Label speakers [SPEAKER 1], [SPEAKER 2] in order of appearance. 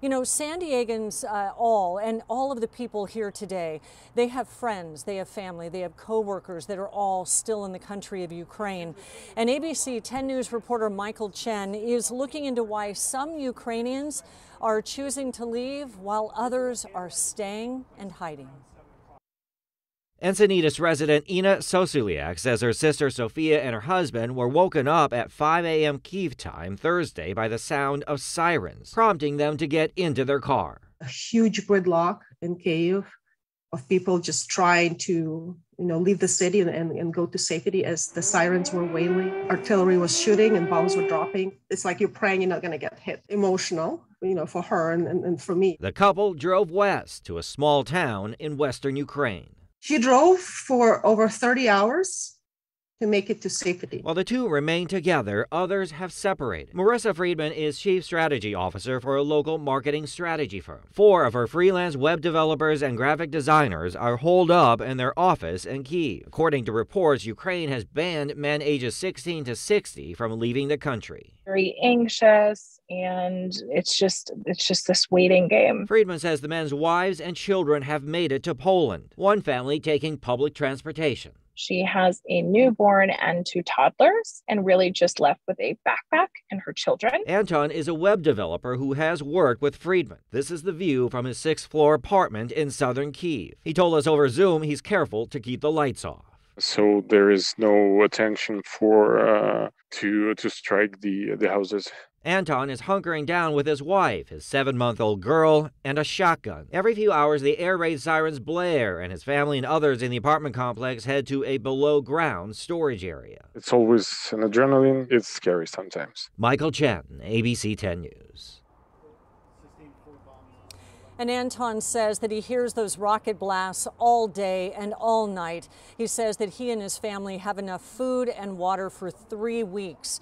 [SPEAKER 1] You know, San Diegans uh, all and all of the people here today, they have friends, they have family, they have coworkers that are all still in the country of Ukraine. And ABC 10 News reporter Michael Chen is looking into why some Ukrainians are choosing to leave while others are staying and hiding.
[SPEAKER 2] Encinitas resident Ina Sosuliak says her sister Sophia and her husband were woken up at 5 a.m. Kiev time Thursday by the sound of sirens, prompting them to get into their car.
[SPEAKER 3] A huge gridlock in Kiev of people just trying to you know leave the city and, and, and go to safety as the sirens were wailing artillery was shooting and bombs were dropping it's like you're praying you're not going to get hit emotional you know for her and, and, and for me
[SPEAKER 2] the couple drove west to a small town in western ukraine
[SPEAKER 3] she drove for over 30 hours to make it to safety.
[SPEAKER 2] While the two remain together, others have separated. Marissa Friedman is Chief Strategy Officer for a local marketing strategy firm. Four of her freelance web developers and graphic designers are holed up in their office in Kiev. According to reports, Ukraine has banned men ages 16 to 60 from leaving the country.
[SPEAKER 4] Very anxious and it's just it's just this waiting game.
[SPEAKER 2] Friedman says the men's wives and children have made it to Poland. One family taking public transportation.
[SPEAKER 4] She has a newborn and two toddlers, and really just left with a backpack and her children.
[SPEAKER 2] Anton is a web developer who has worked with Friedman. This is the view from his sixth floor apartment in southern Kiev. He told us over Zoom he's careful to keep the lights off
[SPEAKER 5] so there is no attention for uh, to to strike the the houses.
[SPEAKER 2] Anton is hunkering down with his wife, his seven month old girl, and a shotgun. Every few hours, the air raid sirens blare, and his family and others in the apartment complex head to a below ground storage area.
[SPEAKER 5] It's always an adrenaline. It's scary sometimes.
[SPEAKER 2] Michael Chen, ABC 10 News.
[SPEAKER 1] And Anton says that he hears those rocket blasts all day and all night. He says that he and his family have enough food and water for three weeks.